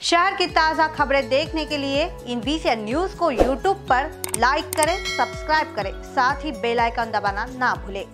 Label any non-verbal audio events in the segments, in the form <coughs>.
शहर की ताज़ा खबरें देखने के लिए इन बीसीएन न्यूज़ को यूट्यूब पर लाइक करें सब्सक्राइब करें, साथ ही बेल आइकन दबाना ना भूलें।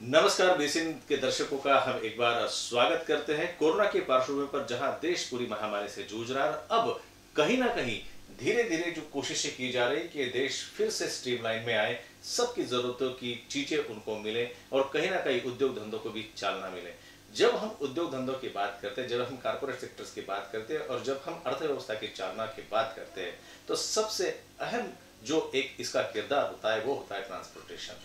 नमस्कार बेसिन के दर्शकों का, हम एक बार स्वागत करते हैं। कोरोना की पार्श्वभूमि पर जहाँ देश पूरी महामारी से जूझ रहा है, अब कहीं ना कहीं धीरे धीरे जो कोशिशें की जा रही कि देश फिर से स्ट्रीमलाइन में आए, सबकी जरूरतों की चीज़ें उनको मिले और कहीं ना कहीं उद्योग धंधों को भी चालना मिले। जब हम उद्योग धंधों की बात करते हैं, जब हम कारपोरेट सेक्टर्स की बात करते हैं, और जब हम अर्थव्यवस्था की चालना की बात करते हैं तो सबसे अहम जो एक इसका किरदार होता है, वो होता है ट्रांसपोर्टेशन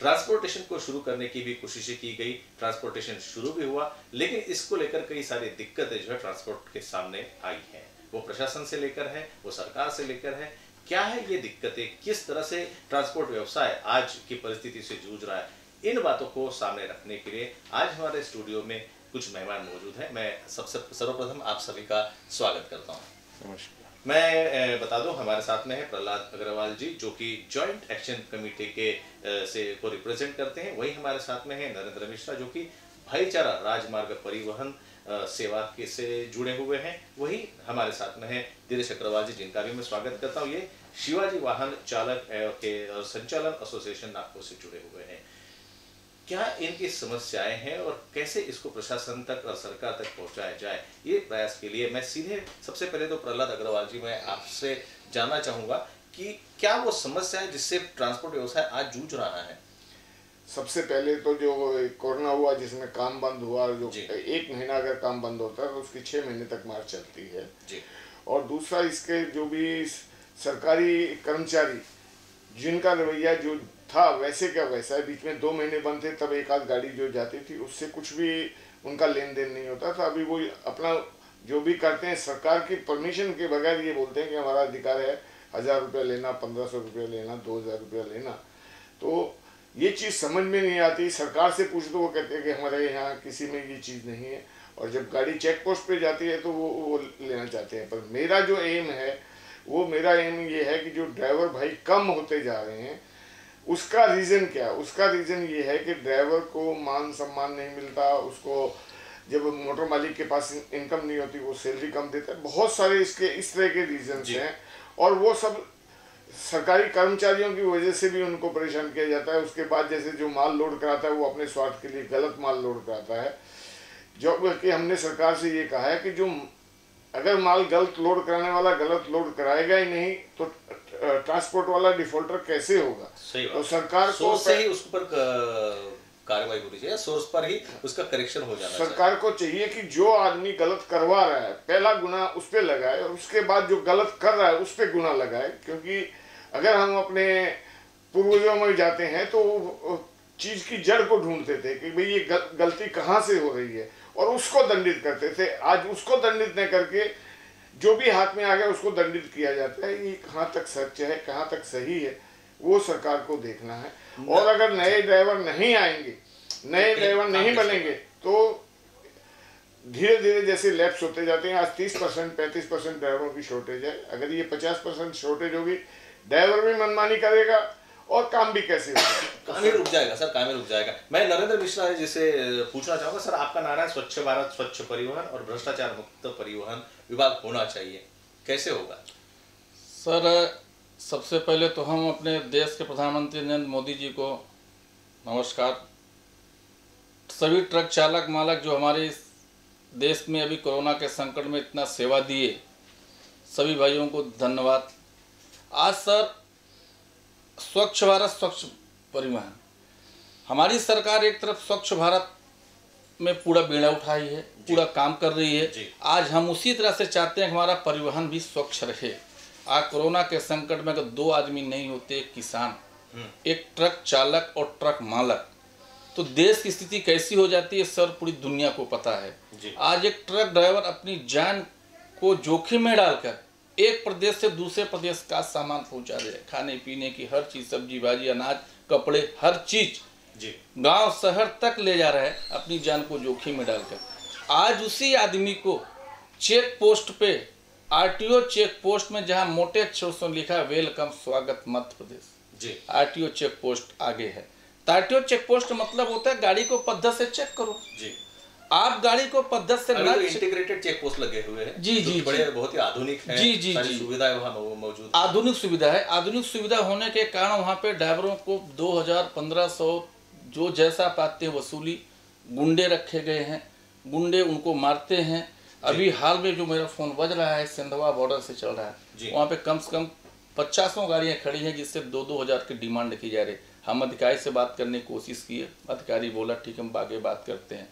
ट्रांसपोर्टेशन को शुरू करने की भी कोशिशें की गई ट्रांसपोर्टेशन शुरू भी हुआ, लेकिन इसको लेकर कई सारी दिक्कतें जो है ट्रांसपोर्ट के सामने आई हैं। वो प्रशासन से लेकर है, वो सरकार से लेकर है। क्या है ये दिक्कतें? किस तरह से ट्रांसपोर्ट व्यवसाय आज की परिस्थिति से जूझ रहा है? इन बातों को सामने रखने के लिए आज हमारे स्टूडियो में कुछ मेहमान मौजूद हैं। मैं सबसे सर्वप्रथम आप सभी का स्वागत करता हूँ। नमस्कार। मैं बता दूँ हमारे साथ में है प्रहलाद अग्रवाल जी जो कि जॉइंट एक्शन कमेटी के से को रिप्रेजेंट करते हैं। वही हमारे साथ में है नरेंद्र मिश्रा जो कि भाईचारा राजमार्ग परिवहन सेवा के से जुड़े हुए हैं। वही हमारे साथ में है धीरेश अग्रवाल जी जिनका भी मैं स्वागत करता हूँ। ये शिवाजी वाहन चालक के संचालन एसोसिएशन नागपुर से जुड़े हुए हैं। क्या इनकी समस्याएँ हैं और कैसे इसको प्रशासन तक और सरकार तक पहुँचाया जाए? ये प्रयास के लिए मैं सीधे सबसे पहले तो प्रहलाद अग्रवाल जी मैं आपसे जानना चाहूँगा कि क्या वो समस्या है जिससे ट्रांसपोर्ट व्यवसाय आज जूझ रहा है? सबसे पहले तो जो कोरोना हुआ जिसमें काम बंद हुआ जो एक महीना अगर काम बंद होता है तो उसकी छह महीने तक मार चलती है। जी। और दूसरा इसके जो भी सरकारी कर्मचारी जिनका रवैया जो था, वैसे क्या वैसा है। बीच में दो महीने बंद थे, तब एक आध गाड़ी जो जाती थी, उससे कुछ भी उनका लेन देन नहीं होता था। अभी वो अपना जो भी करते हैं, सरकार की परमिशन के बगैर ये बोलते हैं कि हमारा अधिकार है, हज़ार रुपया लेना, पंद्रह सौ रुपया लेना, दो हज़ार रुपया लेना। तो ये चीज़ समझ में नहीं आती। सरकार से पूछ तो वो कहते हैं कि हमारे यहाँ किसी में ये चीज़ नहीं है। और जब गाड़ी चेक पोस्ट पे जाती है तो वो वो लेना चाहते हैं। पर मेरा जो एम है, वो मेरा एम ये है कि जो ड्राइवर भाई कम होते जा रहे हैं उसका रीज़न क्या? है उसका रीज़न ये है कि ड्राइवर को मान सम्मान नहीं मिलता उसको जब मोटर मालिक के पास इनकम नहीं होती वो सैलरी कम देता है। बहुत सारे इसके इस तरह के रीजन। हैं। और वो सब सरकारी कर्मचारियों की वजह से भी उनको परेशान किया जाता है। उसके बाद जैसे जो माल लोड कराता है वो अपने स्वार्थ के लिए गलत माल लोड कराता है। जो कि हमने सरकार से ये कहा है कि जो अगर माल गलत लोड कराने वाला गलत लोड कराएगा ही नहीं तो ट्रांसपोर्ट वाला डिफॉल्टर कैसे होगा? सही तो सरकार को से ही उस पर कार्रवाई होनी चाहिए। सोर्स पर ही उसका करेक्शन हो जाना चाहिए। सरकार को चाहिए कि जो आदमी गलत करवा रहा है पहला गुना उस पर लगाए और उसके बाद जो गलत कर रहा है उस पर गुना लगाए। क्योंकि अगर हम अपने पूर्वजों में जाते हैं तो चीज़ की जड़ को ढूंढते थे कि भाई ये गलती कहाँ से हो रही है? और उसको दंडित करते थे। आज उसको दंडित न करके जो भी हाथ में आ गया उसको दंडित किया जाता है। ये कहाँ तक सच है कहाँ तक सही है वो सरकार को देखना है। और अगर नए ड्राइवर नहीं आएँगे नए ड्राइवर नहीं बनेंगे तो धीरे धीरे जैसे लैप्स होते जाते हैं आज तीस परसेंट पैंतीस परसेंट ड्राइवरों की शॉर्टेज है। अगर ये पचास परसेंट शॉर्टेज होगी ड्राइवर भी मनमानी करेगा और काम भी कैसे <coughs> काम ही रुक जाएगा सर काम ही रुक जाएगा। मैं नरेंद्र मिश्रा जी से पूछना चाहूँगा सर आपका नारा है स्वच्छ भारत स्वच्छ परिवहन और भ्रष्टाचार मुक्त परिवहन। विभाग होना चाहिए। कैसे होगा? सर, सबसे पहले तो हम अपने देश के प्रधानमंत्री नरेंद्र मोदी जी को नमस्कार। सभी ट्रक चालक मालक जो हमारे इस देश में अभी कोरोना के संकट में इतना सेवा दिए, सभी भाइयों को धन्यवाद। आज सर, स्वच्छ भारत, स्वच्छ परिवहन। हमारी सरकार एक तरफ़ स्वच्छ भारत में पूरा बेड़ा उठाई है पूरा काम कर रही है। आज हम उसी तरह से चाहते हैं हमारा परिवहन भी स्वच्छ रहे। आज कोरोना के संकट में अगर दो आदमी नहीं होते एक किसान एक ट्रक चालक और ट्रक मालक तो देश की स्थिति कैसी हो जाती है सर पूरी दुनिया को पता है। आज एक ट्रक ड्राइवर अपनी जान को जोखिम में डालकर एक प्रदेश से दूसरे प्रदेश का सामान पहुँचा दे खाने पीने की हर चीज़ सब्ज़ी भाजी अनाज कपड़े हर चीज़ जी। गाँव शहर तक ले जा रहा है अपनी जान को जोखिम में डालकर। आज उसी आदमी को चेक पोस्ट पे आरटीओ चेक पोस्ट में जहाँ मोटे अक्षरों से लिखा वेलकम स्वागत मध्य प्रदेश। जी। आरटीओ चेक पोस्ट आगे है। तो आरटीओ चेक पोस्ट मतलब होता है गाड़ी को पद्धत से चेक करो। जी। आप गाड़ी को पद्धत से न तो इंटीग्रेटेड चेक पोस्ट लगे हुए हैं। जी, जी, बड़े बहुत ही आधुनिक है। जी, जी, जी। सुविधाएँ वहाँ मौजूद आधुनिक सुविधा है। आधुनिक सुविधा होने के कारण वहाँ पे ड्राइवरों को 2000 1500 जो जैसा पाते वसूली गुंडे रखे गए हैं गुंडे उनको मारते हैं। अभी हाल में जो मेरा फ़ोन बज रहा है सिंधवा बॉर्डर से चल रहा है वहाँ पे कम से कम पचासों गाड़ियाँ खड़ी हैं जिससे दो दो हज़ार की डिमांड की जा रही है। हम अधिकारी से बात करने की कोशिश किए अधिकारी बोला ठीक हम आगे बात करते हैं।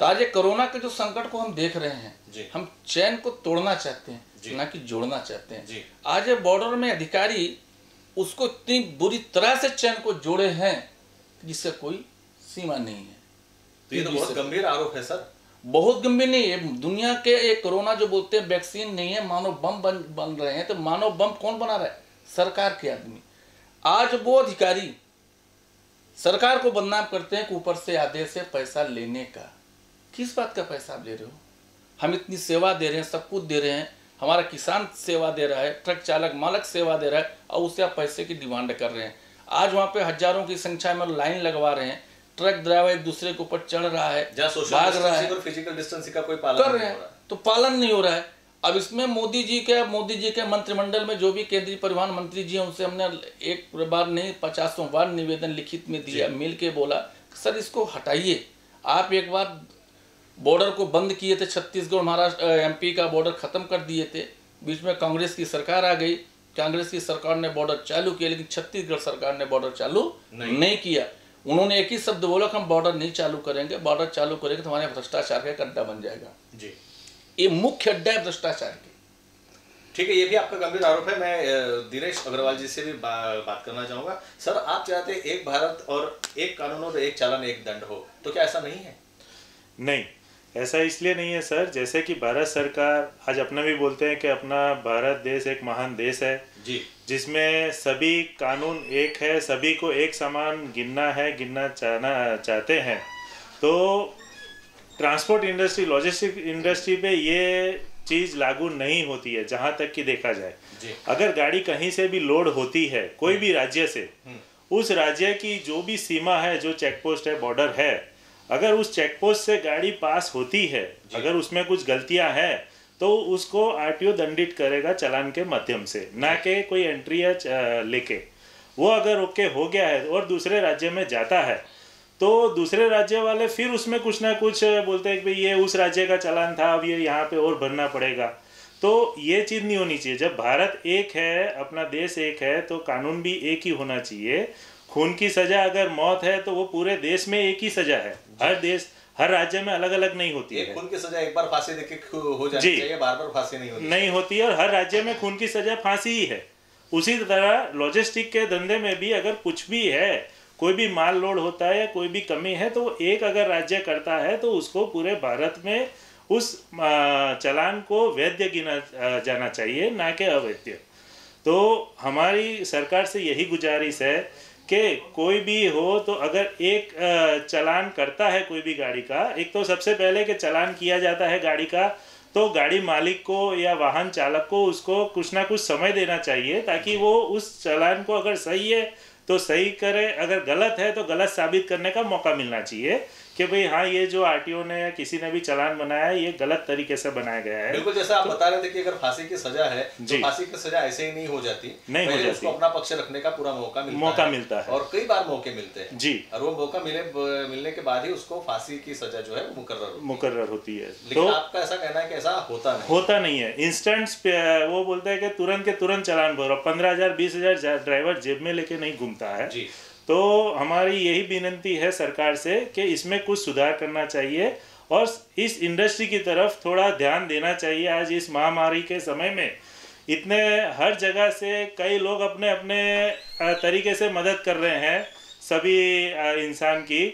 तो आज कोरोना के जो संकट को हम देख रहे। हैं हम चैन को तोड़ना चाहते हैं ना कि जोड़ना चाहते हैं। आज बॉर्डर में अधिकारी उसको इतनी बुरी तरह से चैन को जोड़े हैं जिसका कोई सीमा नहीं है। तो ये तो बहुत। गंभीर आरोप है सर। बहुत गंभीर नहीं है। दुनिया के एक कोरोना जो बोलते हैं वैक्सीन नहीं है मानव बम बन बन रहे हैं तो मानव बम कौन बना रहा है? सरकार के आदमी। आज वो अधिकारी सरकार को बदनाम करते हैं कि ऊपर से आदेश है पैसा लेने का। किस बात का पैसा आप ले रहे हो? हम इतनी सेवा दे रहे हैं सब कुछ दे रहे हैं। हमारा किसान सेवा दे रहा है ट्रक चालक मालक सेवा दे रहा है और उससे आप पैसे की डिमांड कर रहे हैं। आज वहाँ पे हज़ारों की संख्या में लाइन लगवा रहे हैं। ट्रक ड्राइवर एक दूसरे के ऊपर चढ़ रहा है भाग रहा है। फ़िज़िकल डिस्टेंसिंग का कोई पालन कर रहे हैं। तो पालन नहीं हो रहा है। अब इसमें मोदी जी के मोदी जी के मंत्रिमंडल में जो भी केंद्रीय परिवहन मंत्री जी हैं उनसे हमने एक बार नहीं पचासों बार निवेदन लिखित में दिया मिल के बोला सर इसको हटाइए। आप एक बार बॉर्डर को बंद किए थे छत्तीसगढ़ महाराष्ट्र एमपी का बॉर्डर खत्म कर दिए थे। बीच में कांग्रेस की सरकार आ गई। कांग्रेस की सरकार ने बॉर्डर चालू किया लेकिन छत्तीसगढ़ सरकार ने बॉर्डर चालू नहीं। नहीं किया। उन्होंने एक ही शब्द बोला कि हम बॉर्डर नहीं चालू करेंगे बॉर्डर चालू करेंगे तो हमारे भ्रष्टाचार का अड्डा बन जाएगा। जी। ये मुख्य अड्डा है भ्रष्टाचार की। ठीक है ये भी आपका गंभीर आरोप है। मैं दिनेश अग्रवाल जी से भी बा, बात करना चाहूँगा। सर आप चाहते एक भारत और एक कानून और एक चालन एक दंड हो तो क्या ऐसा नहीं है? नहीं। ऐसा इसलिए नहीं है सर। जैसे कि भारत सरकार आज अपना भी बोलते हैं कि अपना भारत देश एक महान देश है। जी। जिसमें सभी कानून एक है सभी को एक समान गिनना है गिनना चाहना चाहते हैं। तो ट्रांसपोर्ट इंडस्ट्री लॉजिस्टिक इंडस्ट्री पे ये चीज़ लागू नहीं होती है जहाँ तक कि देखा जाए। जी। अगर गाड़ी कहीं से भी लोड होती है कोई भी राज्य से उस राज्य की जो भी सीमा है जो चेक पोस्ट है बॉर्डर है अगर उस चेक पोस्ट से गाड़ी पास होती है अगर उसमें कुछ गलतियाँ हैं तो उसको आरटीओ दंडित करेगा चलान के माध्यम से ना कि कोई एंट्री या लेके। वो अगर ओके हो गया है और दूसरे राज्य में जाता है तो दूसरे राज्य वाले फिर उसमें कुछ ना कुछ बोलते हैं कि भाई ये उस राज्य का चलान था अब ये यहाँ पे और भरना पड़ेगा। तो ये चीज़ नहीं होनी चाहिए। जब भारत एक है अपना देश एक है तो कानून भी एक ही होना चाहिए। खून की सजा अगर मौत है तो वो पूरे देश में एक ही सजा है। हर देश हर राज्य में अलग अलग नहीं होती है। खून की सजा एक बार फांसी देके हो जानी। चाहिए बार बार फांसी नहीं होनी नहीं होती है और हर राज्य में खून की सजा फांसी ही है। उसी तरह लॉजिस्टिक के धंधे में भी अगर कुछ भी है कोई भी माल लोड होता है या कोई भी कमी है तो एक अगर राज्य करता है तो उसको पूरे भारत में उस चलान को वैध गिना जाना चाहिए ना कि अवैध। तो हमारी सरकार से यही गुजारिश है कि कोई भी हो तो अगर एक चलान करता है कोई भी गाड़ी का, एक तो सबसे पहले कि चलान किया जाता है गाड़ी का तो गाड़ी मालिक को या वाहन चालक को उसको कुछ ना कुछ समय देना चाहिए ताकि वो उस चलान को अगर सही है तो सही करे, अगर गलत है तो गलत साबित करने का मौका मिलना चाहिए। कि भाई हाँ ये जो आरटीओ ने या किसी ने भी चालान बनाया है ये गलत तरीके से बनाया गया है। बिल्कुल जैसा आप तो, बता रहे थे कि अगर फांसी की सजा है तो फांसी की सजा ऐसे ही नहीं हो जाती। नहीं हो जाती। उसको अपना पक्ष रखने का पूरा मौका मिलता मौका है। मिलता है। और कई बार मौके मिलते हैं। जी। और वो मौका मिले मिलने के बाद ही उसको फांसी की सजा जो है मुकर्र होती है। मुकर्र होती है। लेकिन आपका ऐसा कहना है कि ऐसा होता नहीं। होता नहीं है। इंस्टेंट वो बोलता है कि तुरंत के तुरंत चालान भरो। पंद्रह हज़ार बीस हज़ार ड्राइवर जेब में लेके नहीं घूमता है। जी। तो हमारी यही विनंती है सरकार से कि इसमें कुछ सुधार करना चाहिए और इस इंडस्ट्री की तरफ़ थोड़ा ध्यान देना चाहिए आज इस महामारी के समय में। इतने हर जगह से कई लोग अपने अपने तरीके से मदद कर रहे हैं सभी इंसान की।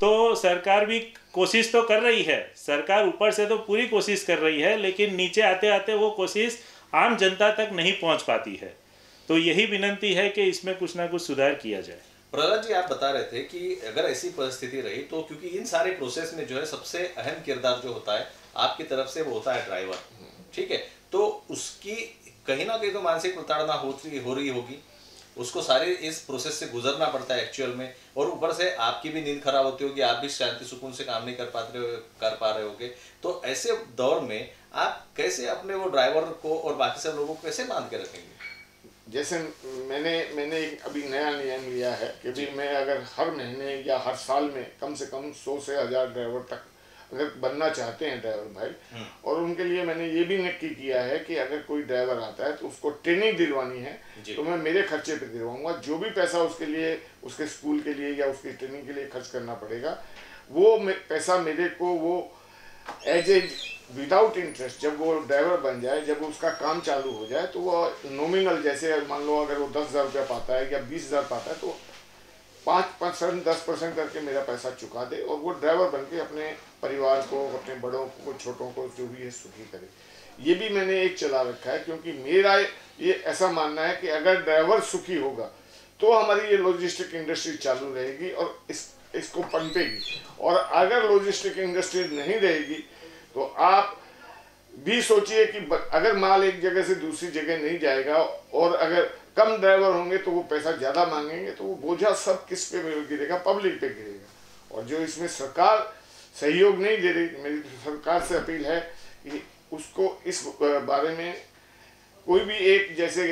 तो सरकार भी कोशिश तो कर रही है। सरकार ऊपर से तो पूरी कोशिश कर रही है, लेकिन नीचे आते आते वो कोशिश आम जनता तक नहीं पहुँच पाती है। तो यही विनंती है कि इसमें कुछ ना कुछ सुधार किया जाए। प्रहलाद जी, आप बता रहे थे कि अगर ऐसी परिस्थिति रही तो क्योंकि इन सारे प्रोसेस में जो है सबसे अहम किरदार जो होता है, आपकी तरफ़ से वो होता है ड्राइवर ठीक है? तो उसकी कहीं ना कहीं तो मानसिक प्रताड़ना होती हो रही होगी। उसको सारे इस प्रोसेस से गुजरना पड़ता है एक्चुअल में, और ऊपर से आपकी भी नींद खराब होती होगी, आप भी शांति, सुकून से काम नहीं कर पाते कर पा रहे होगे। तो ऐसे दौर में आप कैसे अपने वो ड्राइवर को और बाकी सब लोगों को कैसे बाँध के रखेंगे? जैसे मैंने मैंने एक अभी नया नियम लिया है कि भी मैं अगर हर महीने या हर साल में कम से कम सौ से हज़ार ड्राइवर तक अगर बनना चाहते हैं ड्राइवर भाई और उनके लिए मैंने ये भी नक्की किया है कि अगर कोई ड्राइवर आता है तो उसको ट्रेनिंग दिलवानी है तो मैं मेरे खर्चे पे दिलवाऊँगा। जो भी पैसा उसके लिए उसके स्कूल के लिए या उसकी ट्रेनिंग के लिए खर्च करना पड़ेगा वो पैसा मेरे को वो एज ए विदाउट इंटरेस्ट जब वो ड्राइवर बन जाए, जब उसका काम चालू हो जाए तो वो नॉमिनल जैसे मान लो अगर वो दस हज़ार रुपया पाता है या बीस हज़ार पाता है तो पाँच परसेंट, दस परसेंट करके मेरा पैसा चुका दे और वो ड्राइवर बन के अपने परिवार को, अपने बड़ों को, छोटों को जो भी है सुखी करे। ये भी मैंने एक चला रखा है क्योंकि मेरा ये ऐसा मानना है कि अगर ड्राइवर सुखी होगा तो हमारी ये लॉजिस्टिक इंडस्ट्री चालू रहेगी और इस, इसको पनपेगी। और अगर लॉजिस्टिक इंडस्ट्री नहीं रहेगी तो आप भी सोचिए कि अगर माल एक जगह से दूसरी जगह नहीं जाएगा और अगर कम ड्राइवर होंगे तो वो पैसा ज़्यादा मांगेंगे तो वो बोझा सब किस पे गिरेगा? पब्लिक पे गिरेगा। और जो इसमें सरकार सहयोग नहीं दे रही, मेरी सरकार से अपील है कि उसको इस बारे में कोई भी एक जैसे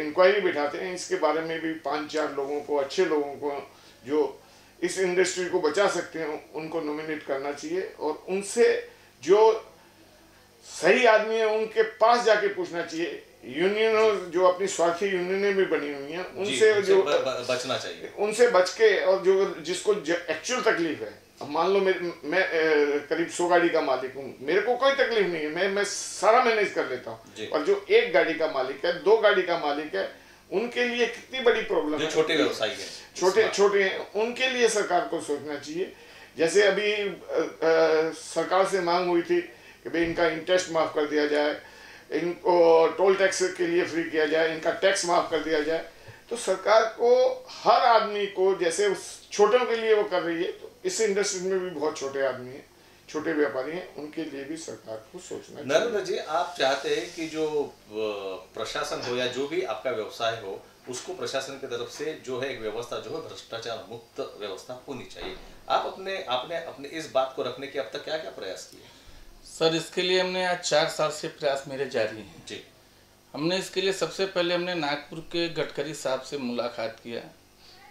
इंक्वायरी बिठाते हैं, इसके बारे में भी पाँच चार लोगों को, अच्छे लोगों को जो इस इंडस्ट्री को बचा सकते हैं, उनको नॉमिनेट करना चाहिए और उनसे जो सही आदमी है उनके पास जाके पूछना चाहिए। यूनियनों जो अपनी स्वार्थी यूनियनें भी बनी हुई हैं उनसे जो ब- ब- बचना चाहिए। उनसे बच के और जो जिसको एक्चुअल तकलीफ़ है। अब मान लो मैं मैं करीब सौ गाड़ी का मालिक हूँ। मेरे को कोई तकलीफ़ नहीं है मैं मैं सारा मैनेज कर लेता हूँ। और जो एक गाड़ी का मालिक है दो गाड़ी का मालिक है उनके लिए कितनी बड़ी प्रॉब्लम है? छोटे व्यवसायी हैं। छोटे छोटे हैं उनके लिए सरकार को सोचना चाहिए जैसे अभी अ, अ, सरकार से मांग हुई थी कि भाई इनका इंटरेस्ट माफ़ कर दिया जाए इनको टोल टैक्स के लिए फ्री किया जाए इनका टैक्स माफ़ कर दिया जाए तो सरकार को हर आदमी को जैसे उस छोटों के लिए वो कर रही है तो इस इंडस्ट्री में भी बहुत छोटे आदमी हैं छोटे व्यापारी हैं उनके लिए भी सरकार को सोचना नरेंद्र जी आप चाहते हैं कि जो प्रशासन हो या जो भी आपका व्यवसाय हो उसको प्रशासन की तरफ़ से जो है एक व्यवस्था जो है भ्रष्टाचार मुक्त व्यवस्था होनी चाहिए। आप अपने आपने अपने इस बात को रखने के अब तक क्या क्या प्रयास किए? सर इसके लिए हमने आज चार साल से प्रयास मेरे जारी हैं। जी। हमने इसके लिए सबसे पहले हमने नागपुर के गडकरी साहब से मुलाकात किया।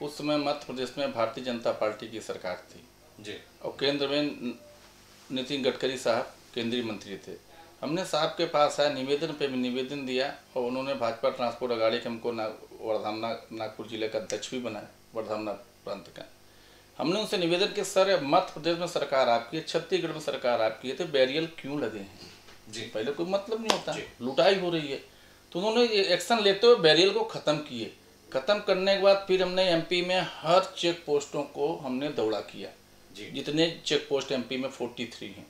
उस समय मध्य प्रदेश में भारतीय जनता पार्टी की सरकार थी। जी। और केंद्र में नितिन गडकरी साहब केंद्रीय मंत्री थे। हमने साहब के पास आया निवेदन पे भी निवेदन दिया और उन्होंने भाजपा ट्रांसपोर्ट अगाड़ी के हमको ना वर्धामना नागपुर ज़िले का अध्यक्ष भी बनाया वर्धामना प्रांत का। हमने उनसे निवेदन किया सर मध्य प्रदेश में सरकार आपकी है छत्तीसगढ़ में सरकार आपकी है तो बैरियल क्यों लगे हैं? जी। पहले कोई मतलब नहीं होता। लुटाई हो रही है। तो उन्होंने एक्शन लेते हुए बैरियल को ख़त्म किए। ख़त्म करने के बाद फिर हमने एमपी में हर चेक पोस्टों को हमने दौड़ा किया। जी। जितने चेक पोस्ट एमपी में फोर्टी थ्री हैं।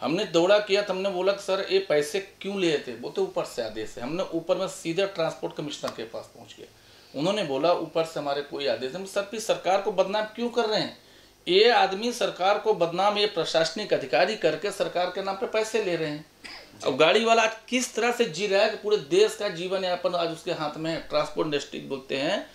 हमने दौड़ा किया तो हमने बोला कि सर ये पैसे क्यों लिए थे? वो तो ऊपर से आदेश है। हमने ऊपर में सीधे ट्रांसपोर्ट कमिश्नर के पास पहुँच गया। उन्होंने बोला ऊपर से हमारे कोई आदेश नहीं। सर फिर सरकार को बदनाम क्यों कर रहे हैं? ये आदमी सरकार को बदनाम ये प्रशासनिक अधिकारी करके सरकार के नाम पे पैसे ले रहे हैं। अब गाड़ी वाला आज किस तरह से जी रहा है कि पूरे देश का जीवन यापन आज उसके हाथ में है? ट्रांसपोर्ट इंडस्ट्री बोलते हैं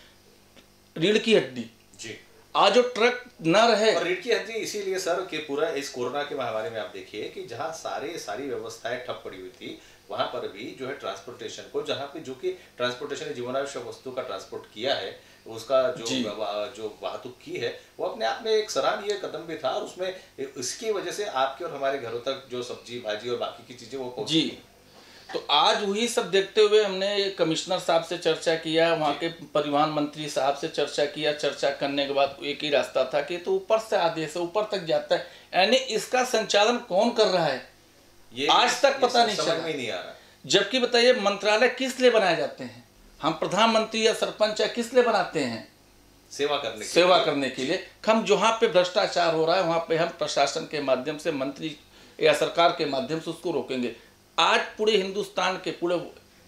रीढ़ की हड्डी। जी। आज जो ट्रक न रहे। और रीढ़ की हड्डी इसीलिए सर कि पूरा इस कोरोना के महामारी में आप देखिए कि जहाँ सारे सारी व्यवस्थाएँ ठप पड़ी हुई थी वहाँ पर भी जो है ट्रांसपोर्टेशन को जहाँ पे जो कि ट्रांसपोर्टेशन जीवनावश्यक वस्तु का ट्रांसपोर्ट किया है उसका जो जी। वाहतुक की है वो अपने आप में एक सराहनीय कदम भी था और उसमें इसकी वजह से आपके और हमारे घरों तक जो सब्ज़ी भाजी और बाकी की चीज़ें वो जी। तो आज वही सब देखते हुए हमने कमिश्नर साहब से चर्चा किया वहाँ के परिवहन मंत्री साहब से चर्चा किया चर्चा करने के बाद एक ही रास्ता था कि तो ऊपर से आदेश है ऊपर तक जाता है। यानी इसका संचालन कौन कर रहा है? ये आज तक पता नहीं समझ में नहीं आ रहा। जबकि बताइए मंत्रालय किस लिए बनाए जाते हैं? हम प्रधानमंत्री या सरपंच या किस लिए बनाते हैं? सेवा करने के सेवा लिए। करने के लिए। हम जहाँ पे भ्रष्टाचार हो रहा है वहाँ पे हम प्रशासन के माध्यम से मंत्री या सरकार के माध्यम से उसको रोकेंगे। आज पूरे हिंदुस्तान के पूरे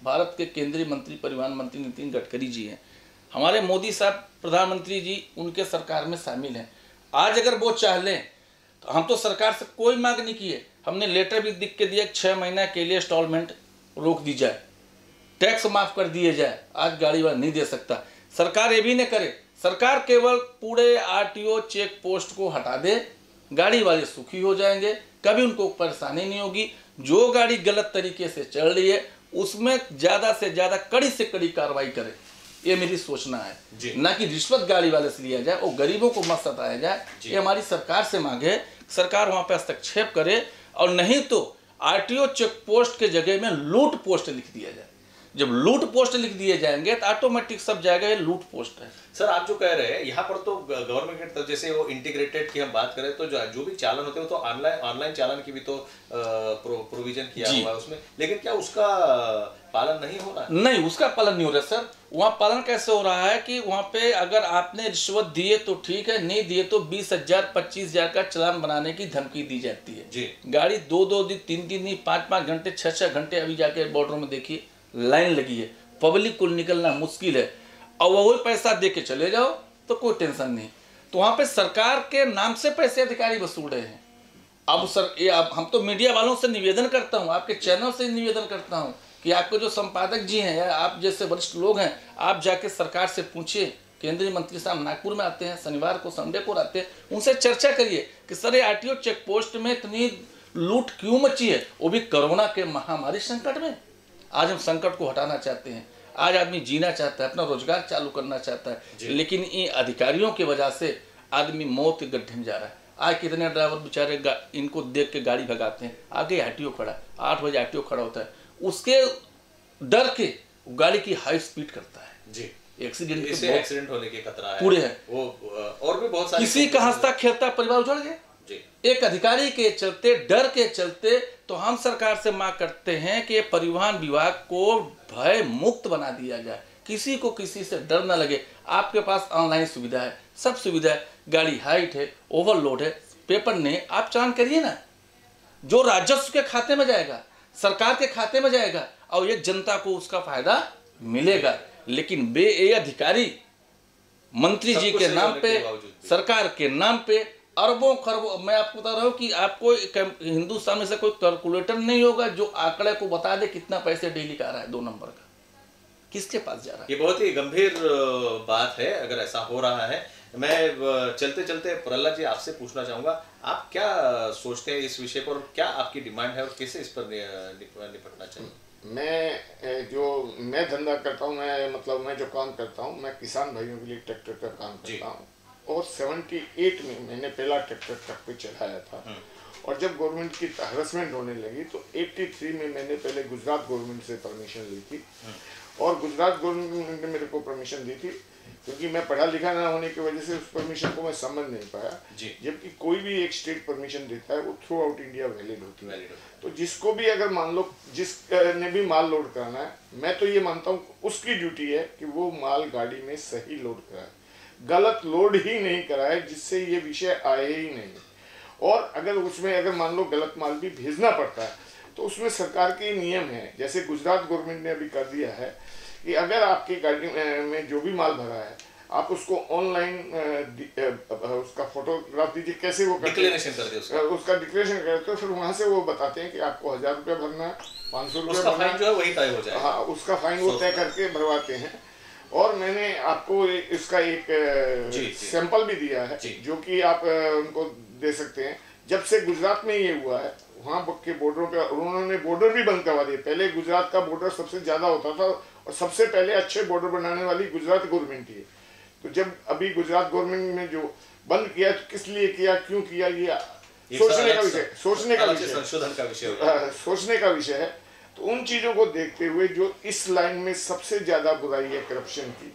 भारत के केंद्रीय मंत्री परिवहन मंत्री नितिन गडकरी जी हैं। हमारे मोदी साहब प्रधानमंत्री जी उनके सरकार में शामिल हैं। आज अगर वो चाह लें तो हम तो सरकार से कोई मांग नहीं की है। हमने लेटर भी दिख के दिया छः महीना के लिए इंस्टॉलमेंट रोक दी जाए। टैक्स माफ़ कर दिए जाए। आज गाड़ी वाला नहीं दे सकता। सरकार ये भी नहीं करे। सरकार केवल पूरे आरटीओ चेक पोस्ट को हटा दे। गाड़ी वाले सुखी हो जाएँगे। कभी उनको परेशानी नहीं होगी। जो गाड़ी गलत तरीके से चल रही है, उसमें ज़्यादा से ज़्यादा कड़ी से कड़ी कार्रवाई करे। ये मेरी सोचना है। ना कि रिश्वत गाड़ी वाले से लिया जाए और गरीबों को मत सताया जाए। ये हमारी सरकार से मांगे सरकार वहाँ पे हस्तक्षेप करे और नहीं तो आरटीओ चेक पोस्ट के जगह में लूट पोस्ट लिख दिया जाए। जब लूट पोस्ट लिख दिए जाएँगे तो ऑटोमेटिक सब जाएगा ये लूट पोस्ट है। सर आप जो कह रहे हैं यहाँ पर तो गवर्नमेंट की तरफ़ जैसे वो इंटीग्रेटेड की हम बात करें तो जो जो भी चालन होते हैं वो तो ऑनलाइन ऑनलाइन चालन की भी तो प्रोविज़न किया हुआ है उसमें। लेकिन क्या उसका पालन नहीं हो रहा है? नहीं उसका पालन नहीं हो रहा सर। वहाँ पालन कैसे हो रहा है कि वहाँ पे अगर आपने रिश्वत दिए तो ठीक है नहीं दिए तो बीस हज़ार पच्चीस हज़ार का चलान बनाने की धमकी दी जाती है। जी। गाड़ी दो दो दिन तीन तीन दिन पाँच पाँच घंटे छः छः घंटे अभी जाके बॉर्डर में देखिए लाइन लगी है। पब्लिक को निकलना मुश्किल है। और वही पैसा दे के चले जाओ तो कोई टेंशन नहीं। तो वहाँ पे सरकार के नाम से पैसे अधिकारी वसूल रहे हैं। अब सर ये अब हम तो मीडिया वालों से निवेदन करता हूँ आपके चैनल से निवेदन करता हूँ। कि आपके जो संपादक जी हैं या आप जैसे वरिष्ठ लोग हैं आप जाके सरकार से पूछिए केंद्रीय मंत्री साहब नागपुर में आते हैं शनिवार को संडे को आते हैं उनसे चर्चा करिए कि सर ये आरटीओ चेक पोस्ट में इतनी लूट क्यों मची है? वो भी कोरोना के महामारी संकट में। आज हम संकट को हटाना चाहते हैं। आज आदमी जीना चाहता है अपना रोज़गार चालू करना चाहता है। लेकिन इन अधिकारियों की वजह से आदमी मौत के गड्ढे में जा रहा है। आज कितने ड्राइवर बेचारे इनको देख के गाड़ी भगाते हैं। आगे आरटीओ खड़ा आठ बजे आरटीओ खड़ा होता है। उसके डर के गाड़ी की हाई स्पीड करता है। जी। एक्सीडेंट एक्सीडेंट होने के खतरा है। पूरे हैं। वो और भी बहुत सारी किसी का हंसता खेलता परिवार उजड़ गया। जी। एक अधिकारी के चलते डर के चलते तो हम सरकार से मांग करते हैं कि परिवहन विभाग को भय मुक्त बना दिया जाए। किसी को किसी से डर ना लगे। आपके पास ऑनलाइन सुविधा है। सब सुविधा है। गाड़ी हाइट है ओवरलोड है। पेपर नहीं। आप चालान करिए ना। जो राजस्व के खाते में जाएगा सरकार के खाते में जाएगा और ये जनता को उसका फ़ायदा मिलेगा। लेकिन बे ये अधिकारी मंत्री जी के नाम पे। सरकार के नाम पे अरबों खरबों मैं आपको बता रहा हूँ कि आपको हिंदुस्तान में से कोई कैलकुलेटर नहीं होगा जो आंकड़े को बता दे कितना पैसे डेली का आ रहा है दो नंबर का। किसके पास जा रहा है? ये बहुत ही गंभीर बात है अगर ऐसा हो रहा है। मैं चलते चलते प्रहलाद जी आपसे पूछना चाहूँगा आप क्या सोचते हैं इस विषय पर और क्या आपकी डिमांड है और कैसे इस पर निपटना चाहिए? मैं जो मैं धंधा करता हूँ मैं मतलब मैं जो काम करता हूँ मैं किसान भाइयों के लिए ट्रैक्टर का काम करता हूँ। और 78 में मैंने पहला ट्रैक्टर ट्रक पे चढ़ाया था। और जब गवर्नमेंट की हरसमेंट होने लगी तो 83 में मैंने पहले गुजरात गवर्नमेंट से परमिशन ली थी। और गुजरात गवर्नमेंट ने मेरे को परमिशन दी थी। क्योंकि मैं पढ़ा लिखा ना होने की वजह से उस परमिशन को मैं समझ नहीं पाया। जबकि कोई भी एक स्टेट परमिशन देता है वो थ्रू आउट इंडिया वैलिड होती है। तो जिसको भी अगर मान लो जिस ने भी माल लोड कराना है मैं तो ये मानता हूँ उसकी ड्यूटी है कि वो माल गाड़ी में सही लोड कराए। गलत लोड ही नहीं कराए जिससे ये विषय आए ही नहीं। और अगर उसमें अगर मान लो गलत माल भी भेजना पड़ता है तो उसमें सरकार के नियम है। जैसे गुजरात गवर्नमेंट ने अभी कर दिया है कि अगर आपकी गाड़ी में जो भी माल भरा है आप उसको ऑनलाइन उसका फोटोग्राफ दीजिए कैसे वो? डिक्लेरेशन कर दे उसका। उसका डिक्लेरेशन करते हो फिर वहाँ से वो बताते हैं कि आपको हज़ार रुपया भरना है पाँच सौ रुपया भरना जो है वही तय हो जाएगा। हाँ उसका फाइन वो तय करके भरवाते हैं। और मैंने आपको इसका एक जी। सैंपल भी दिया है जो। कि आप उनको दे सकते हैं। जब से गुजरात में ये हुआ है वहाँ के बॉर्डरों पे उन्होंने बॉर्डर भी बंद करवा दिए पहले गुजरात का बॉर्डर सबसे ज़्यादा होता था और सबसे पहले अच्छे बॉर्डर बनाने वाली गुजरात गवर्नमेंट थी तो जब अभी गुजरात गवर्नमेंट ने जो बंद किया तो किस लिए किया क्यों किया ये सोचने का विषय सोचने का विषय संशोधन का विषय हो सोचने का विषय है। तो उन चीज़ों को देखते हुए जो इस लाइन में सबसे ज़्यादा बुराई है करप्शन की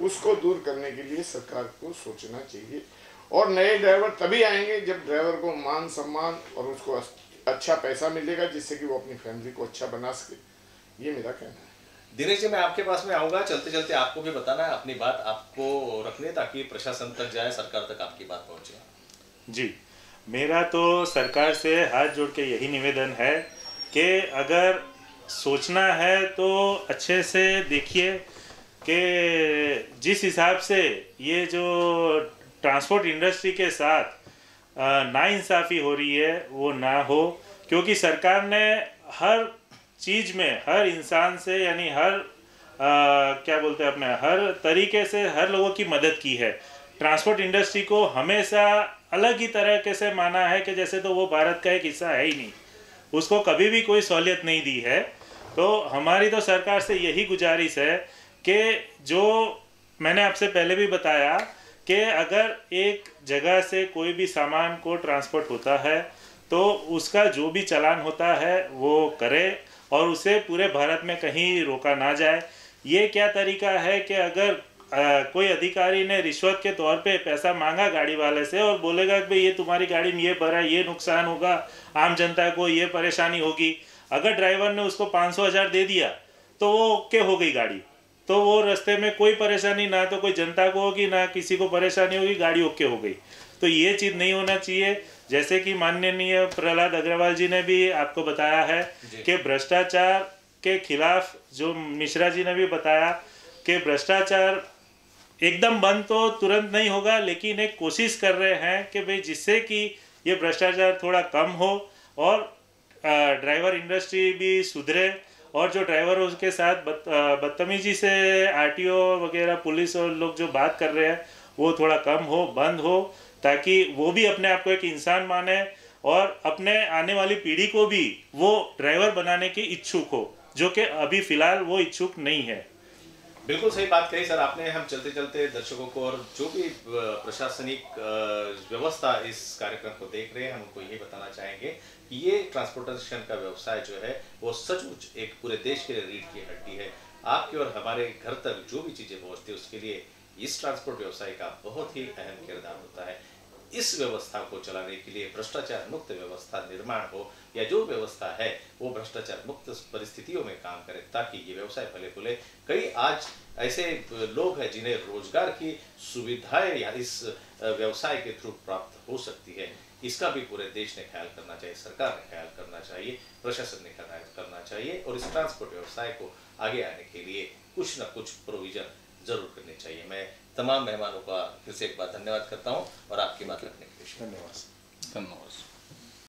उसको दूर करने के लिए सरकार को सोचना चाहिए। और नए ड्राइवर तभी आएँगे जब ड्राइवर को मान सम्मान और उसको अच्छा पैसा मिलेगा जिससे कि वो अपनी फैमिली को अच्छा बना सके। ये मेरा कहना है। दिनेश जी मैं आपके पास में आऊँगा चलते चलते आपको भी बताना है अपनी बात आपको रखनी ताकि प्रशासन तक जाए सरकार तक आपकी बात पहुँचे। जी मेरा तो सरकार से हाथ जोड़ के यही निवेदन है कि अगर सोचना है तो अच्छे से देखिए कि जिस हिसाब से ये जो ट्रांसपोर्ट इंडस्ट्री के साथ अ, नाइंसाफ़ी हो रही है वो ना हो क्योंकि सरकार ने हर चीज़ में हर इंसान से यानी हर आ, क्या बोलते हैं अपने हर तरीके से हर लोगों की मदद की है। ट्रांसपोर्ट इंडस्ट्री को हमेशा अलग ही तरीके से माना है कि जैसे तो वो भारत का एक हिस्सा है ही नहीं। उसको कभी भी कोई सहूलियत नहीं दी है। तो हमारी तो सरकार से यही गुजारिश है कि जो मैंने आपसे पहले भी बताया कि अगर एक जगह से कोई भी सामान को ट्रांसपोर्ट होता है तो उसका जो भी चलान होता है वो करे और उसे पूरे भारत में कहीं रोका ना जाए। ये क्या तरीका है कि अगर आ, कोई अधिकारी ने रिश्वत के तौर पे पैसा मांगा गाड़ी वाले से और बोलेगा कि भाई ये तुम्हारी गाड़ी में ये भरा ये नुकसान होगा आम जनता को ये परेशानी होगी। अगर ड्राइवर ने उसको पाँच सौ हज़ार दे दिया तो वो ओके हो गई गाड़ी। तो वो रास्ते में कोई परेशानी ना तो कोई जनता को होगी ना किसी को परेशानी होगी गाड़ी ओके हो गई। तो ये चीज़ नहीं होना चाहिए। जैसे कि माननीय प्रहलाद अग्रवाल जी ने भी आपको बताया है कि भ्रष्टाचार के खिलाफ जो मिश्रा जी ने भी बताया कि भ्रष्टाचार एकदम बंद तो तुरंत नहीं होगा लेकिन एक कोशिश कर रहे हैं कि भाई जिससे कि ये भ्रष्टाचार थोड़ा कम हो और ड्राइवर इंडस्ट्री भी सुधरे और जो ड्राइवर उसके साथ बदतमीजी से आरटीओ वगैरह पुलिस और लोग जो बात कर रहे हैं वो थोड़ा कम हो बंद हो ताकि वो भी अपने आप को एक इंसान माने और अपने आने वाली पीढ़ी को भी वो ड्राइवर बनाने की इच्छुक हो, जो कि अभी फ़िलहाल वो इच्छुक नहीं है। बिल्कुल सही बात कही सर आपने। हम चलते चलते दर्शकों को और जो भी प्रशासनिक व्यवस्था इस कार्यक्रम को देख रहे हैं, हम उनको यही बताना चाहेंगे कि ये ट्रांसपोर्टेशन का व्यवसाय जो है, वो सचमुच एक पूरे देश के लिए रीढ़ की हड्डी है। आपके और हमारे घर तक जो भी चीज़ें पहुँचती है, उसके लिए इस ट्रांसपोर्ट व्यवसाय का बहुत ही अहम किरदार होता है। इस व्यवस्था को चलाने के लिए भ्रष्टाचार मुक्त व्यवस्था निर्माण हो या जो व्यवस्था है, वो भ्रष्टाचार मुक्त परिस्थितियों में काम करे, ताकि ये व्यवसाय फले फूले कई आज ऐसे लोग हैं जिन्हें रोज़गार की सुविधाएँ या इस व्यवसाय के थ्रू प्राप्त हो सकती है। इसका भी पूरे देश ने ख्याल करना चाहिए, सरकार ने ख्याल करना चाहिए, प्रशासन ने ख्याल करना चाहिए और इस ट्रांसपोर्ट व्यवसाय को आगे आने के लिए कुछ न कुछ प्रोविज़न ज़रूर करनी चाहिए। मैं तमाम मेहमानों का फिर से एक बार धन्यवाद करता हूँ और आपकी बात रखने के लिए धन्यवाद। धन्यवाद।